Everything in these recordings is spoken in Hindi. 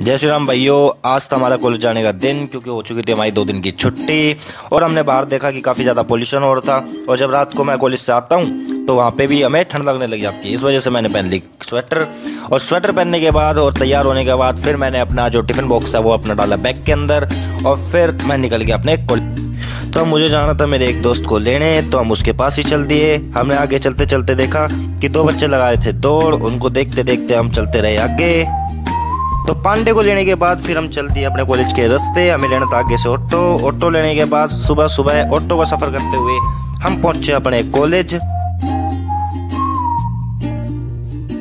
जय श्री राम भाइयों, आज था हमारा कॉलेज जाने का दिन, क्योंकि हो चुकी थी हमारी दो दिन की छुट्टी, और हमने बाहर देखा कि काफ़ी ज़्यादा पोल्यूशन हो रहा था, और जब रात को मैं कॉलेज से आता हूँ तो वहाँ पे भी हमें ठंड लगने लग जाती है इस वजह से मैंने पहन ली स्वेटर और स्वेटर पहनने के बाद और तैयार होने के बाद फिर मैंने अपना जो टिफ़िन बॉक्स है, वो अपना डाला बैग के अंदर, और फिर मैं निकल गया अपने कॉलेज। तो मुझे जाना था मेरे एक दोस्त को लेने तो हम उसके पास ही चल दिए। हमने आगे चलते चलते देखा कि दो बच्चे लगा रहे थे दौड़, उनको देखते देखते हम चलते रहे आगे। तो पांडे को लेने के बाद फिर हम चल दिए अपने कॉलेज के रास्ते, हमें लेना था आगे से ऑटो ऑटो लेने के बाद सुबह सुबह ऑटो का सफ़र करते हुए हम पहुँचे अपने कॉलेज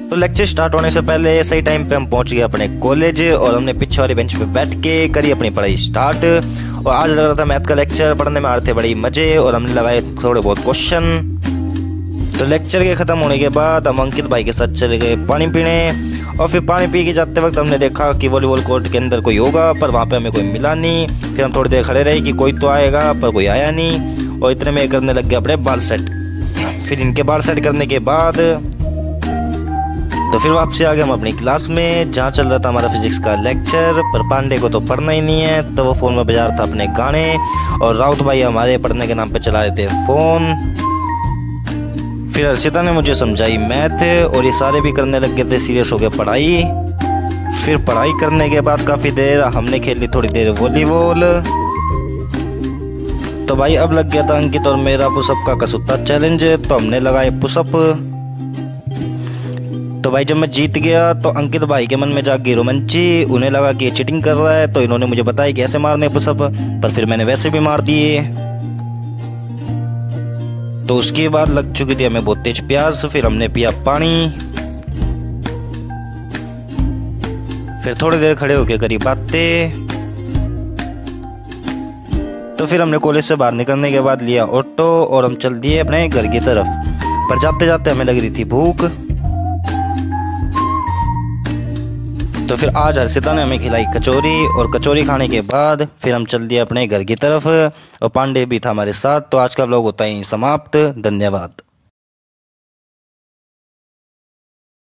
तो लेक्चर स्टार्ट होने से पहले सही टाइम पे हम पहुँच गए अपने कॉलेज और हमने पीछे वाली बेंच पे बैठ के करी अपनी पढ़ाई स्टार्ट और आज लग रहा था मैथ का लेक्चर पढ़ने में आ रहे थे बड़ी मज़े और हमने लगाए थोड़े बहुत क्वेश्चन तो लेक्चर के ख़त्म होने के बाद हम अंकित भाई के साथ चले गए पानी पीने। और फिर पानी पी के जाते वक्त हमने देखा कि वॉलीबॉल कोर्ट के अंदर कोई होगा, पर वहाँ पे हमें कोई मिला नहीं। फिर हम थोड़ी देर खड़े रहे कि कोई तो आएगा, पर कोई आया नहीं। और इतने में करने लग गए अपने बाल सेट। फिर इनके बाल सेट करने के बाद तो फिर वापसी आ गए हम अपनी क्लास में, जहाँ चल रहा था हमारा फिजिक्स का लेक्चर, पर पांडे को तो पढ़ना ही नहीं है। तो वो फ़ोन में बजा रहा था अपने गाने, और राउत भाई हमारे पढ़ने के नाम पे चला रहे थे फ़ोन। फिर अर्षिता ने मुझे समझाई मैथ और ये सारे भी करने लग गए थे सीरियस हो गए पढ़ाई। फिर पढ़ाई करने के बाद काफ़ी देर हमने खेली थोड़ी देर वॉलीबॉल। तो भाई, अब लग गया था अंकित और मेरा पुशअप का कसुत्ता चैलेंज तो हमने लगाए पुशअप। तो भाई, जब मैं जीत गया तो अंकित भाई के मन में जागी रोमंची, उन्हें लगा कि ये चीटिंग कर रहा है तो इन्होंने मुझे बताया कि ऐसे मारने पुशअप, पर फिर मैंने वैसे भी मार दिए। तो उसके बाद लग चुकी थी हमें बहुत तेज प्यास, फिर हमने पिया पानी। फिर थोड़ी देर खड़े होके करी बातें। तो फिर हमने कॉलेज से बाहर निकलने के बाद लिया ऑटो और हम चल दिए अपने घर की तरफ़। पर जाते जाते हमें लग रही थी भूख। तो फिर आज हर्षिता ने हमें खिलाई कचौरी और कचौरी खाने के बाद फिर हम चल दिए अपने घर की तरफ़ और पांडे भी था हमारे साथ। तो आज का लोग होता ही समाप्त। धन्यवाद।